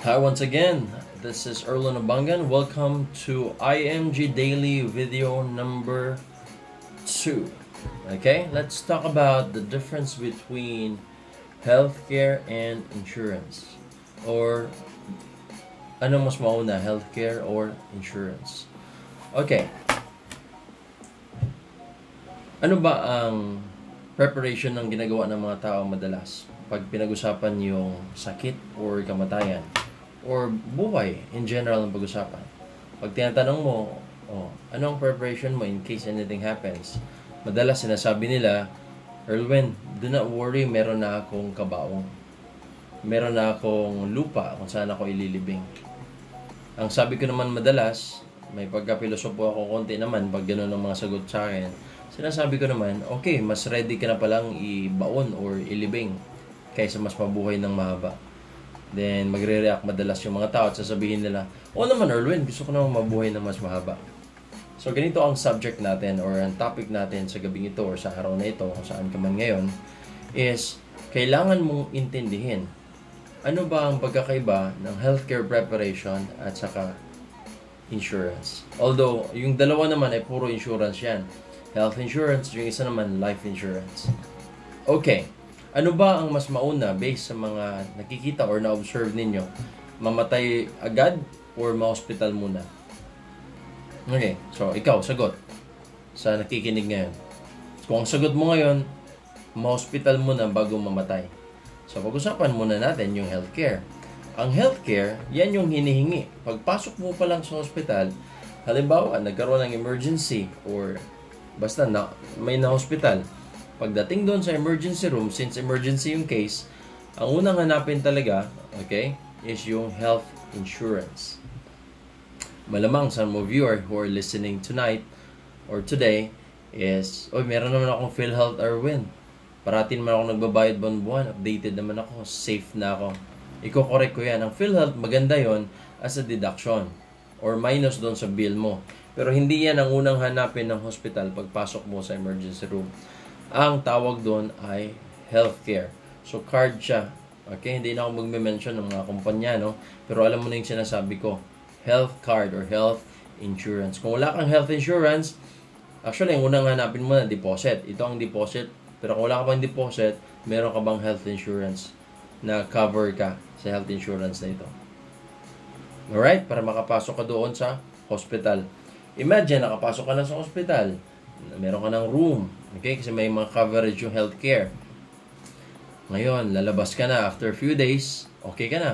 Hi once again. This is Erlen Abangan. Welcome to IMG Daily video number 2. Okay, let's talk about the difference between healthcare and insurance. Or ano mas mauna, healthcare or insurance? Okay. Ano ba ang preparation ng ginagawa ng mga tao madalas pag pinag-usapan yung sakit or kamatayan? Or buhay in general ang pag-usapan. Pag tinatanong mo, oh, ano ang preparation mo in case anything happens? Madalas sinasabi nila, Erwin, do not worry, meron na akong kabaong. Meron na akong lupa kung saan ako ililibing. Ang sabi ko naman madalas, may pagka-pilosopo ako konti naman pag gano'n ang mga sagot sa akin. Sinasabi ko naman, okay, mas ready ka na palang ibaon or ilibing kaysa mas mabuhay ng mahaba. Then, magre-react madalas yung mga tao at sasabihin nila, Oo naman, Erwin, gusto ko naman mabuhay na mas mahaba. So, ganito ang subject natin or ang topic natin sa gabing ito or sa araw na ito, kung saan ka man ngayon, is kailangan mong intindihin ano ba ang pagkakaiba ng healthcare preparation at saka insurance. Although, yung dalawa naman ay puro insurance yan. Health insurance, yung isa naman life insurance. Okay. Ano ba ang mas mauna based sa mga nakikita or na-observe ninyo? Mamatay agad or ma-hospital muna? Okay, so ikaw, sagot sa nakikinig ngayon. Kung ang sagot mo ngayon, ma-hospital muna bago mamatay. So pag-usapan muna natin yung healthcare. Ang healthcare, yan yung hinihingi. Pagpasok mo pa lang sa hospital, halimbawa, nagkaroon ng emergency or basta na, may na-hospital, Pagdating doon sa emergency room, since emergency yung case, ang unang hanapin talaga, okay, is yung health insurance. Malamang some of you are, who are listening tonight or today is, oh, meron naman akong PhilHealth Arwin. Parati naman ako nagbabayad buwan-buwan, updated naman ako, safe na ako. Iko-correct ko yan. Ang PhilHealth, maganda yon as a deduction or minus doon sa bill mo. Pero hindi yan ang unang hanapin ng hospital pagpasok mo sa emergency room. Ang tawag doon ay healthcare. So, card siya. Okay, hindi na ako magme-mention ng mga kumpanya, no? Pero alam mo na yung sinasabi ko. Health card or health insurance. Kung wala kang health insurance, actually, ang unang hanapin mo na deposit. Ito ang deposit. Pero kung wala ka pang deposit, meron ka bang health insurance na cover ka sa health insurance na ito. Alright? Para makapasok ka doon sa hospital. Imagine, nakapasok ka na sa hospital. Meron ka ng room Okay? Kasi may mga coverage yung healthcare. Ngayon, lalabas ka na. After few days, okay ka na.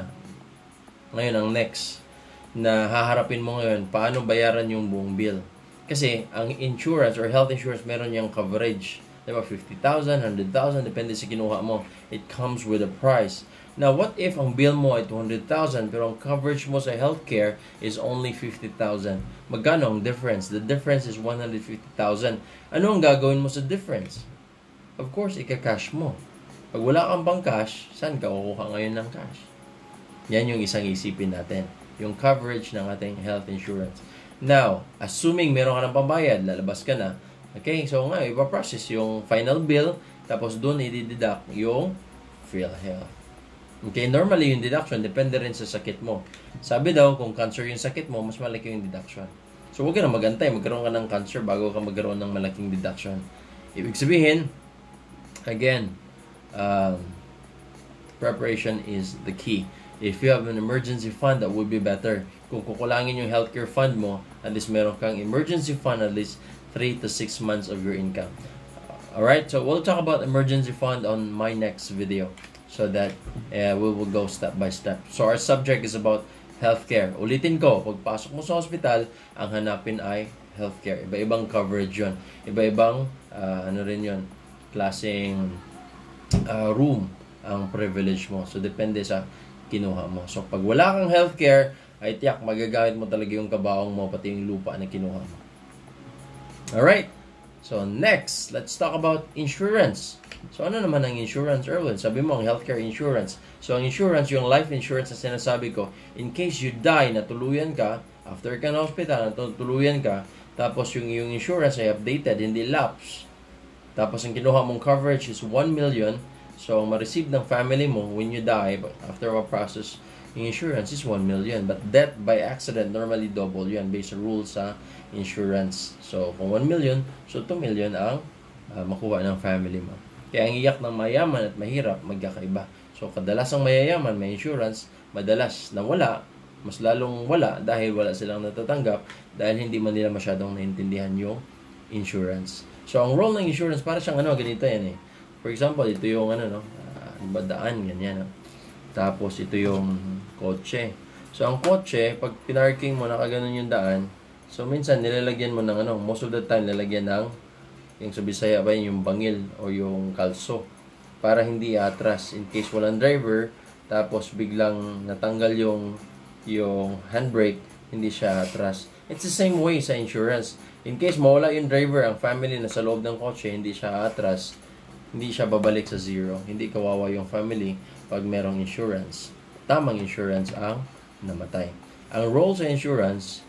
Ngayon, ang next na haharapin mo ngayon, paano bayaran yung buong bill? Kasi, ang insurance or health insurance, meron yung coverage. Diba? 50,000, 100,000, depende sa kinuha mo. It comes with a price. Now, what if ang bill mo ay 200,000 pero ang coverage mo sa healthcare is only 50,000? Magkano ang difference? The difference is 150,000. Ano ang gagawin mo sa difference? Of course, ika-cash mo. Pag wala kang pang cash, saan ka kukuha ngayon ng cash? Yan yung isang isipin natin. Yung coverage ng ating health insurance. Now, assuming meron ka ng pambayad, lalabas ka na. Okay, so nga, ipaprocess yung final bill, tapos doon i-deduct yung PhilHealth. Okay, normally yung deduction depende rin sa sakit mo. Sabi daw, kung cancer yung sakit mo, mas malaki yung deduction. So, huwag ka na magantay. Magkaroon ka ng cancer bago ka magkaroon ng malaking deduction. Ibig sabihin, again, um, preparation is the key. If you have an emergency fund, that would be better. Kung kukulangin yung healthcare fund mo, at least meron kang emergency fund at least 3 to 6 months of your income. Alright, so we'll talk about emergency fund on my next video so that uh, we will go step by step. So our subject is about healthcare. Ulitin ko, pagpasok mo sa hospital, ang hanapin ay healthcare. Iba-ibang coverage yon. Iba-ibang, uh, ano rin yon klaseng uh, room ang privilege mo. So, depende sa kinuha mo. So, pag wala kang healthcare, ay tiyak, magagamit mo talaga yung kabaong mo, pati yung lupa na kinuha mo. Alright? So, next, let's talk about insurance. So, ano naman ang insurance, Erwin? Sabi mo, ang healthcare insurance. So, ang insurance, yung life insurance na sinasabi ko, in case you die, natuluyan ka, after ka na hospital, natuluyan ka, tapos yung, yung insurance ay updated, hindi lapse. Tapos, ang kinuha mong coverage is 1 million. So, ma-receive ng family mo when you die, after a process, yung insurance is 1 million. But death by accident, normally double yan based on rules sa insurance. So, kung 1 million, so 2 million ang uh, makuha ng family mo. Kaya ang iyak ng mayaman at mahirap, magkakaiba. So, kadalasang mayayaman, may insurance, madalas na wala, mas lalong wala dahil wala silang natatanggap dahil hindi man nila masyadong naintindihan yung insurance. So, ang role ng insurance, para siyang ano, ganito yan eh. For example, ito yung ano, no, uh, daan, ganyan. No? Tapos, ito yung kotse. So, ang kotse, pag pinarking mo, nakaganon yung daan, so, minsan, nilalagyan mo ng ano, most of the time, nilalagyan ng, yung sa Bisaya ba, yung bangil o yung kalso para hindi atras. In case walang driver tapos biglang natanggal yung yung handbrake hindi siya atras. It's the same way sa insurance. In case mawala yung driver ang family na sa loob ng kotse hindi siya atras hindi siya babalik sa zero. Hindi kawawa yung family pag merong insurance. Tamang insurance ang namatay. Ang role sa insurance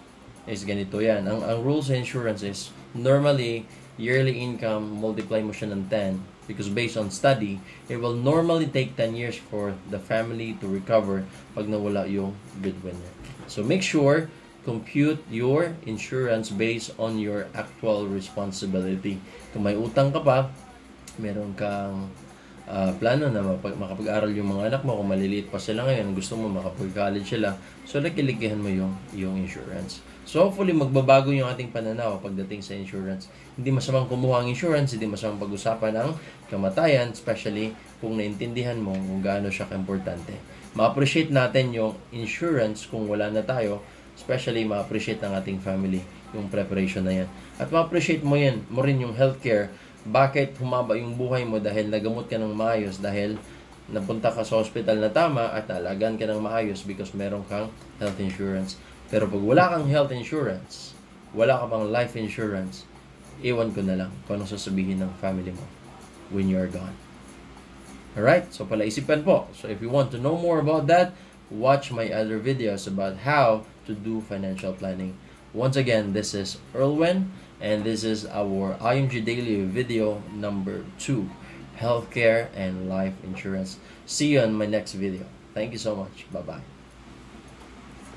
is ganito yan. Ang, ang rule sa insurance is normally yearly income multiply mo siya ng 10 because based on study, it will normally take 10 years for the family to recover pag nawala yung breadwinner. So make sure compute your insurance based on your actual responsibility. Kung may utang ka pa, meron kang uh, plano na makapag-aral yung mga anak mo kung maliliit pa sila ngayon, gusto mo makapag-college sila, so likilikihan mo yung, yung insurance. So hopefully magbabago yung ating pananaw pagdating sa insurance. Hindi masamang kumuha ang insurance, hindi masamang pag-usapan ang kamatayan, especially kung naintindihan mo kung gaano siya kaimportante. Ma-appreciate natin yung insurance kung wala na tayo, especially ma-appreciate ng ating family yung preparation na yan. At ma-appreciate mo yan, mo rin yung healthcare bakit humaba yung buhay mo dahil nagamot ka ng maayos, dahil napunta ka sa hospital na tama at naalagaan ka ng maayos because meron kang health insurance. Pero pag wala kang health insurance, wala ka pang life insurance, iwan ko na lang kung anong sasabihin ng family mo when you're gone. Alright, so pala isipan po. So if you want to know more about that, watch my other videos about how to do financial planning. Once again, this is Erlwin and this is our IMG Daily video number 2 healthcare and life insurance. See you in my next video. Thank you so much. Bye bye